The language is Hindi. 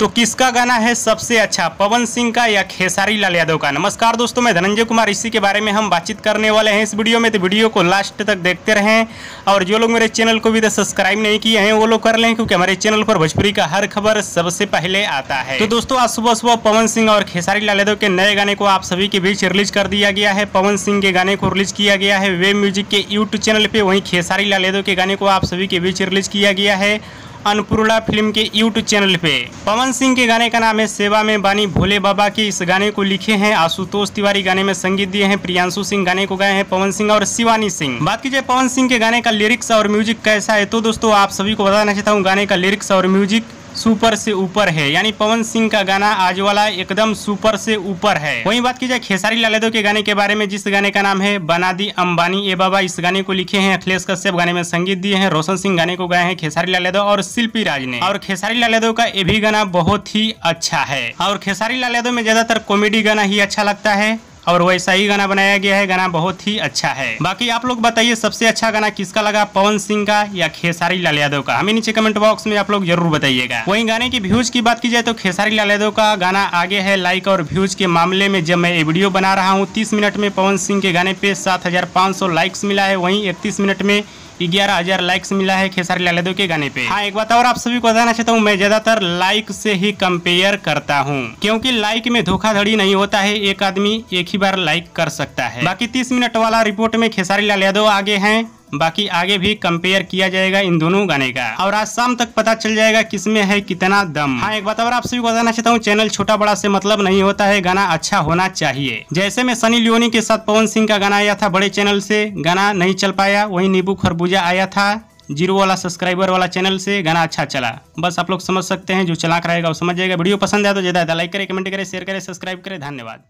तो किसका गाना है सबसे अच्छा? पवन सिंह का या खेसारी लाल यादव का? नमस्कार दोस्तों, मैं धनंजय कुमार। इसी के बारे में हम बातचीत करने वाले हैं इस वीडियो में। तो वीडियो को लास्ट तक देखते रहें और जो लोग मेरे चैनल को भी सब्सक्राइब नहीं किए हैं, वो लोग कर लें, क्योंकि हमारे चैनल पर भोजपुरी का हर खबर सबसे पहले आता है। तो दोस्तों, आज सुबह सुबह पवन सिंह और खेसारी लाल यादव के नए गाने को आप सभी के बीच रिलीज़ कर दिया गया है। पवन सिंह के गाने को रिलीज़ किया गया है। वेब म्यूज़िक के यूट्यूब चैनल पर वहीं खेसारी लाल यादव के गाने को आप सभी के बीच रिलीज़ किया गया है। अन्नपूर्णा फ़िल्म के यूट्यूब चैनल पे। पवन सिंह के गाने का नाम है सेवा में बानी भोले बाबा की। इस गाने को लिखे हैं आशुतोष तिवारी, गाने में संगीत दिए हैं प्रियांशु सिंह, गाने को गाए हैं पवन सिंह और शिवानी सिंह। बात की जाए पवन सिंह के गाने का लिरिक्स और म्यूज़िक कैसा है तो दोस्तों आप सभी को बताना चाहता हूँ, गाने का लिरिक्स और म्यूज़िक सुपर से ऊपर है। यानी पवन सिंह का गाना आज वाला एकदम सुपर से ऊपर है। वही बात की जाए खेसारी लाल यादव के गाने के बारे में, जिस गाने का नाम है बनादी अंबानी, ए बाबा इस गाने को लिखे हैं। अखिलेश कश्यप गाने में संगीत दिए हैं, रोशन सिंह गाने को गाए हैं खेसारी लाल यादव और शिल्पी राज ने। और खेसारी लाल यादव का ये भी गाना बहुत ही अच्छा है। और खेसारी लाल यादव में ज़्यादातर कॉमेडी गाना ही अच्छा लगता है। और वैसा ही गाना बनाया गया है। गाना बहुत ही अच्छा है। बाकी आप लोग बताइए, सबसे अच्छा गाना किसका लगा? पवन सिंह का या खेसारी लाल यादव का? हमें नीचे कमेंट बॉक्स में आप लोग ज़रूर बताइएगा। वही गाने की व्यूज़ की बात की जाए तो खेसारी लाल यादव का गाना आगे है लाइक और व्यूज़ के मामले में जब मैं ये वीडियो बना रहा हूँ, तीस मिनट में पवन सिंह के गाने पे सात हज़ार पाँच सौ लाइक्स मिला है। वही इकतीस मिनट में ग्यारह हज़ार लाइक्स मिला है खेसारी लाल यादव के गाने पे। हाँ एक बात और आप सभी को बताना चाहता हूँ, मैं ज़्यादातर लाइक से ही कंपेयर करता हूँ, क्योंकि लाइक में धोखाधड़ी नहीं होता है, एक आदमी एक ही बार लाइक कर सकता है। बाकी तीस मिनट वाला रिपोर्ट में खेसारी लाल यादव आगे हैं। बाकी आगे भी कंपेयर किया जाएगा इन दोनों गाने का। और आज शाम तक पता चल जाएगा किसमें है कितना दम। हाँ एक बात और आप सभी को बताना चाहता हूँ, चैनल छोटा बड़ा से मतलब नहीं होता है, गाना अच्छा होना चाहिए। जैसे मैं सनी लियोनी के साथ पवन सिंह का गाना आया था बड़े चैनल से, गाना नहीं चल पाया, वही नींबू खरबूजा आया था, ज़ीरो वाला सब्सक्राइबर वाला चैनल से गाना अच्छा चला। बस आप लोग समझ सकते हैं, जो चला रहेगा वो समझ जाएगा। वीडियो पसंद आया तो ज़्यादा लाइक करें कमेंट करें शेयर करें सब्सक्राइब करें। धन्यवाद।